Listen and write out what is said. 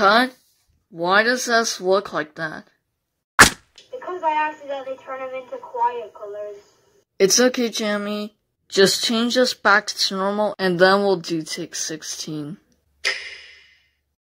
Cut? Why does this look like that? Because I accidentally turn them into quiet colors. It's okay, Jamie. Just change this back to normal and then we'll do take 16.